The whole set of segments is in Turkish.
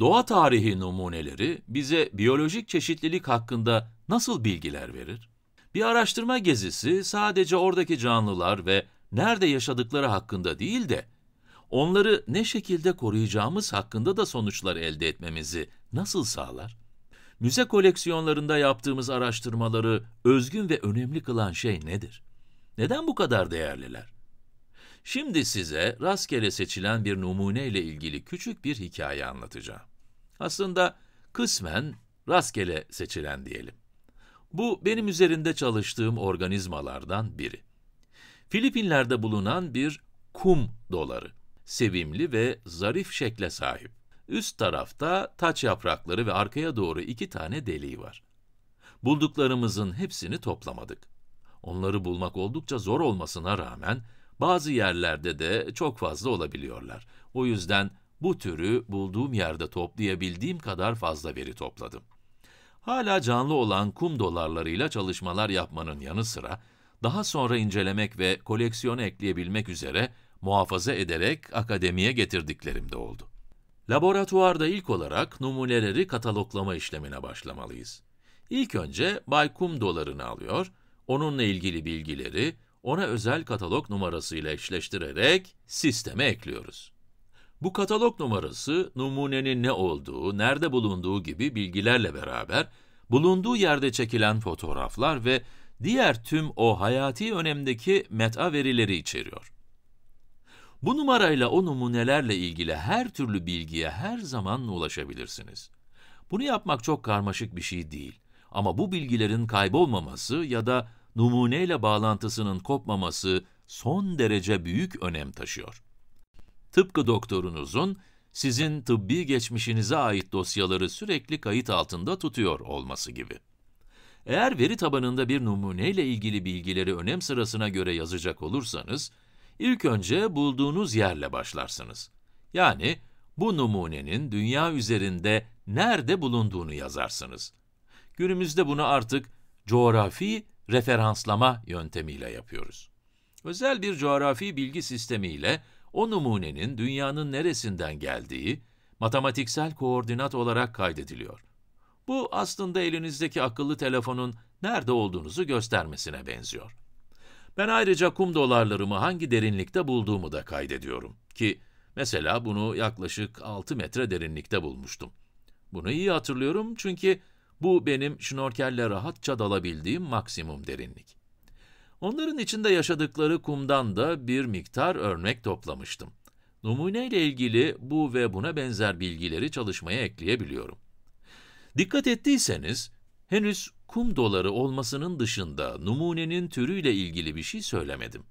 Doğa tarihi numuneleri bize biyolojik çeşitlilik hakkında nasıl bilgiler verir? Bir araştırma gezisi sadece oradaki canlılar ve nerede yaşadıkları hakkında değil de, onları ne şekilde koruyacağımız hakkında da sonuçlar elde etmemizi nasıl sağlar? Müze koleksiyonlarında yaptığımız araştırmaları özgün ve önemli kılan şey nedir? Neden bu kadar değerliler? Şimdi size rastgele seçilen bir numune ile ilgili küçük bir hikaye anlatacağım. Aslında kısmen rastgele seçilen diyelim. Bu benim üzerinde çalıştığım organizmalardan biri. Filipinler'de bulunan bir kum doları. Sevimli ve zarif şekle sahip. Üst tarafta taç yaprakları ve arkaya doğru iki tane deliği var. Bulduklarımızın hepsini toplamadık. Onları bulmak oldukça zor olmasına rağmen bazı yerlerde de çok fazla olabiliyorlar. O yüzden bu türü bulduğum yerde toplayabildiğim kadar fazla veri topladım. Hala canlı olan kum dolarlarıyla çalışmalar yapmanın yanı sıra, daha sonra incelemek ve koleksiyona ekleyebilmek üzere muhafaza ederek akademiye getirdiklerim de oldu. Laboratuvarda ilk olarak numuneleri kataloglama işlemine başlamalıyız. İlk önce Bay Kum dolarını alıyor, onunla ilgili bilgileri ona özel katalog numarasıyla eşleştirerek sisteme ekliyoruz. Bu katalog numarası, numunenin ne olduğu, nerede bulunduğu gibi bilgilerle beraber, bulunduğu yerde çekilen fotoğraflar ve diğer tüm o hayati önemdeki meta verileri içeriyor. Bu numarayla o numunelerle ilgili her türlü bilgiye her zaman ulaşabilirsiniz. Bunu yapmak çok karmaşık bir şey değil. Ama bu bilgilerin kaybolmaması ya da numuneyle bağlantısının kopmaması son derece büyük önem taşıyor. Tıpkı doktorunuzun sizin tıbbi geçmişinize ait dosyaları sürekli kayıt altında tutuyor olması gibi. Eğer veri tabanında bir numuneyle ilgili bilgileri önem sırasına göre yazacak olursanız, ilk önce bulduğunuz yerle başlarsınız. Yani bu numunenin dünya üzerinde nerede bulunduğunu yazarsınız. Günümüzde bunu artık coğrafi referanslama yöntemiyle yapıyoruz. Özel bir coğrafi bilgi sistemiyle o numunenin dünyanın neresinden geldiği, matematiksel koordinat olarak kaydediliyor. Bu aslında elinizdeki akıllı telefonun nerede olduğunuzu göstermesine benziyor. Ben ayrıca kum dolarlarımı hangi derinlikte bulduğumu da kaydediyorum. Ki mesela bunu yaklaşık 6 metre derinlikte bulmuştum. Bunu iyi hatırlıyorum çünkü bu benim şnorkelle rahatça dalabildiğim maksimum derinlik. Onların içinde yaşadıkları kumdan da bir miktar örnek toplamıştım. Numune ile ilgili bu ve buna benzer bilgileri çalışmaya ekleyebiliyorum. Dikkat ettiyseniz, henüz kum doları olmasının dışında numunenin türüyle ilgili bir şey söylemedim.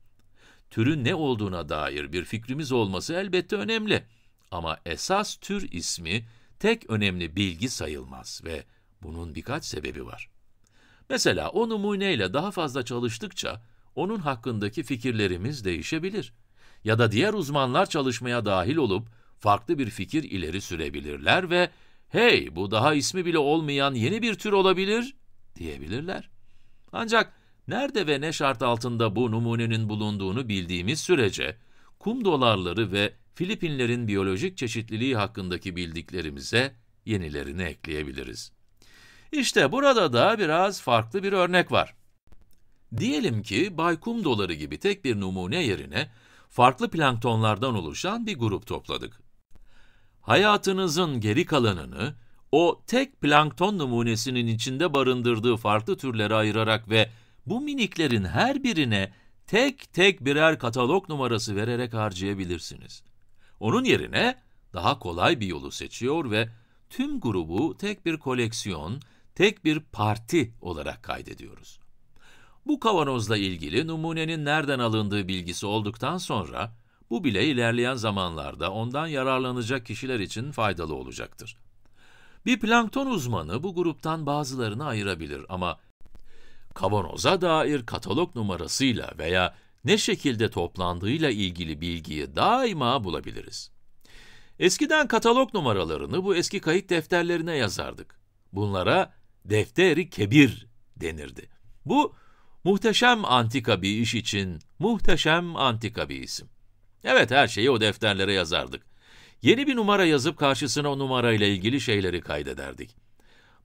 Türün ne olduğuna dair bir fikrimiz olması elbette önemli. Ama esas tür ismi tek önemli bilgi sayılmaz ve bunun birkaç sebebi var. Mesela o numuneyle daha fazla çalıştıkça, onun hakkındaki fikirlerimiz değişebilir. Ya da diğer uzmanlar çalışmaya dahil olup, farklı bir fikir ileri sürebilirler ve hey bu daha ismi bile olmayan yeni bir tür olabilir diyebilirler. Ancak nerede ve ne şart altında bu numunenin bulunduğunu bildiğimiz sürece, kum dolarları ve Filipinlerin biyolojik çeşitliliği hakkındaki bildiklerimize yenilerini ekleyebiliriz. İşte burada da biraz farklı bir örnek var. Diyelim ki Bay Kum doları gibi tek bir numune yerine farklı planktonlardan oluşan bir grup topladık. Hayatınızın geri kalanını o tek plankton numunesinin içinde barındırdığı farklı türlere ayırarak ve bu miniklerin her birine tek tek birer katalog numarası vererek harcayabilirsiniz. Onun yerine daha kolay bir yolu seçiyor ve tüm grubu tek bir koleksiyon, tek bir parti olarak kaydediyoruz. Bu kavanozla ilgili numunenin nereden alındığı bilgisi olduktan sonra, bu bile ilerleyen zamanlarda ondan yararlanacak kişiler için faydalı olacaktır. Bir plankton uzmanı bu gruptan bazılarını ayırabilir ama kavanoza dair katalog numarasıyla veya ne şekilde toplandığıyla ilgili bilgiyi daima bulabiliriz. Eskiden katalog numaralarını bu eski kayıt defterlerine yazardık. Bunlara defteri kebir denirdi. Bu, muhteşem antika bir iş için muhteşem antika bir isim. Evet, her şeyi o defterlere yazardık. Yeni bir numara yazıp karşısına o numarayla ilgili şeyleri kaydederdik.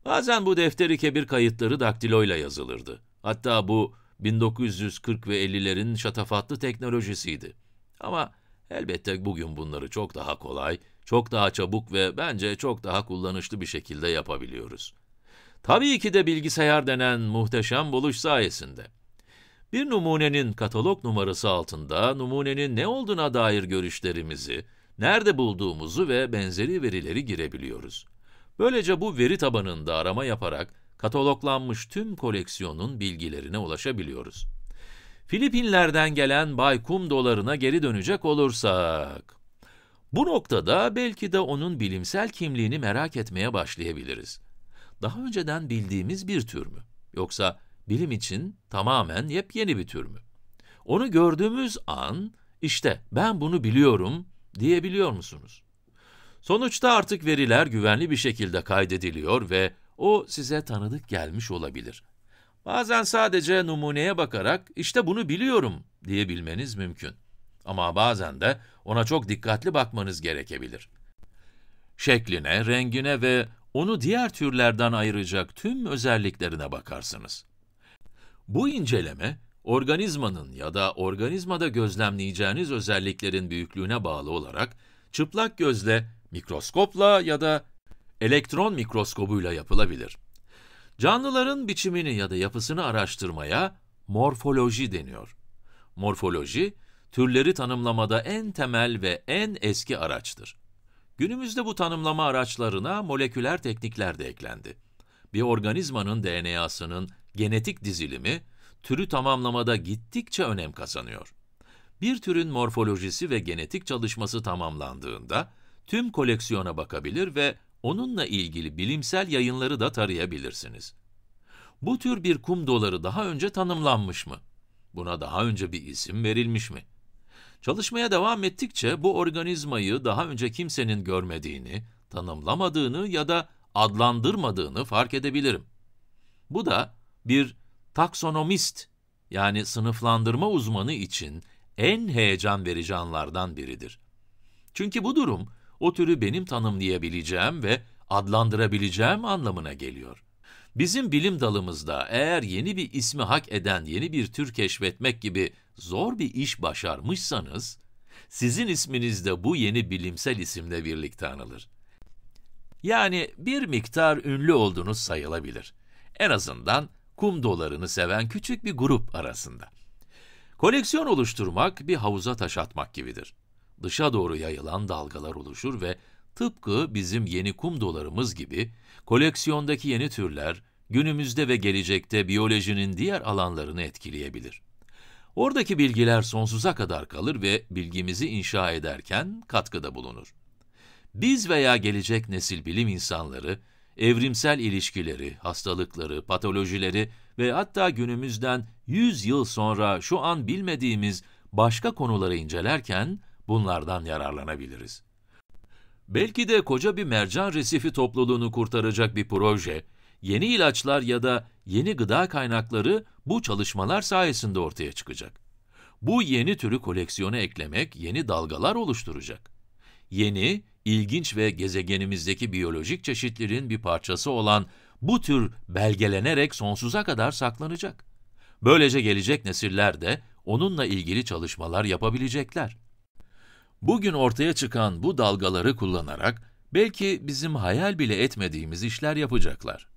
Bazen bu defteri kebir kayıtları daktiloyla yazılırdı. Hatta bu 1940 ve 50'lerin şatafatlı teknolojisiydi. Ama elbette bugün bunları çok daha kolay, çok daha çabuk ve bence çok daha kullanışlı bir şekilde yapabiliyoruz. Tabii ki de bilgisayar denen muhteşem buluş sayesinde. Bir numunenin katalog numarası altında numunenin ne olduğuna dair görüşlerimizi, nerede bulduğumuzu ve benzeri verileri girebiliyoruz. Böylece bu veri tabanında arama yaparak kataloglanmış tüm koleksiyonun bilgilerine ulaşabiliyoruz. Filipinlerden gelen Bay Kum dolarına geri dönecek olursak, bu noktada belki de onun bilimsel kimliğini merak etmeye başlayabiliriz. Daha önceden bildiğimiz bir tür mü? Yoksa bilim için tamamen yepyeni bir tür mü? Onu gördüğümüz an, işte ben bunu biliyorum diyebiliyor musunuz? Sonuçta artık veriler güvenli bir şekilde kaydediliyor ve o size tanıdık gelmiş olabilir. Bazen sadece numuneye bakarak işte bunu biliyorum diyebilmeniz mümkün. Ama bazen de ona çok dikkatli bakmanız gerekebilir. Şekline, rengine ve onu diğer türlerden ayıracak tüm özelliklerine bakarsınız. Bu inceleme, organizmanın ya da organizmada gözlemleyeceğiniz özelliklerin büyüklüğüne bağlı olarak çıplak gözle, mikroskopla ya da elektron mikroskobuyla yapılabilir. Canlıların biçimini ya da yapısını araştırmaya morfoloji deniyor. Morfoloji, türleri tanımlamada en temel ve en eski araçtır. Günümüzde bu tanımlama araçlarına moleküler teknikler de eklendi. Bir organizmanın DNA'sının genetik dizilimi, türü tamamlamada gittikçe önem kazanıyor. Bir türün morfolojisi ve genetik çalışması tamamlandığında, tüm koleksiyona bakabilir ve onunla ilgili bilimsel yayınları da tarayabilirsiniz. Bu tür bir kum doları daha önce tanımlanmış mı? Buna daha önce bir isim verilmiş mi? Çalışmaya devam ettikçe bu organizmayı daha önce kimsenin görmediğini, tanımlamadığını ya da adlandırmadığını fark edebilirim. Bu da bir taksonomist yani sınıflandırma uzmanı için en heyecan verici anlardan biridir. Çünkü bu durum o türü benim tanımlayabileceğim ve adlandırabileceğim anlamına geliyor. Bizim bilim dalımızda eğer yeni bir ismi hak eden yeni bir tür keşfetmek gibi zor bir iş başarmışsanız, sizin isminiz de bu yeni bilimsel isimle birlikte anılır. Yani bir miktar ünlü olduğunuz sayılabilir. En azından kum dolarını seven küçük bir grup arasında. Koleksiyon oluşturmak bir havuza taş atmak gibidir. Dışa doğru yayılan dalgalar oluşur ve tıpkı bizim yeni kum dolarımız gibi koleksiyondaki yeni türler günümüzde ve gelecekte biyolojinin diğer alanlarını etkileyebilir. Oradaki bilgiler sonsuza kadar kalır ve bilgimizi inşa ederken katkıda bulunur. Biz veya gelecek nesil bilim insanları, evrimsel ilişkileri, hastalıkları, patolojileri ve hatta günümüzden 100 yıl sonra şu an bilmediğimiz başka konuları incelerken bunlardan yararlanabiliriz. Belki de koca bir mercan resifi topluluğunu kurtaracak bir proje, yeni ilaçlar ya da yeni gıda kaynakları bu çalışmalar sayesinde ortaya çıkacak. Bu yeni türü koleksiyona eklemek yeni dalgalar oluşturacak. Yeni, ilginç ve gezegenimizdeki biyolojik çeşitlerin bir parçası olan bu tür belgelenerek sonsuza kadar saklanacak. Böylece gelecek nesiller de onunla ilgili çalışmalar yapabilecekler. Bugün ortaya çıkan bu dalgaları kullanarak belki bizim hayal bile etmediğimiz işler yapacaklar.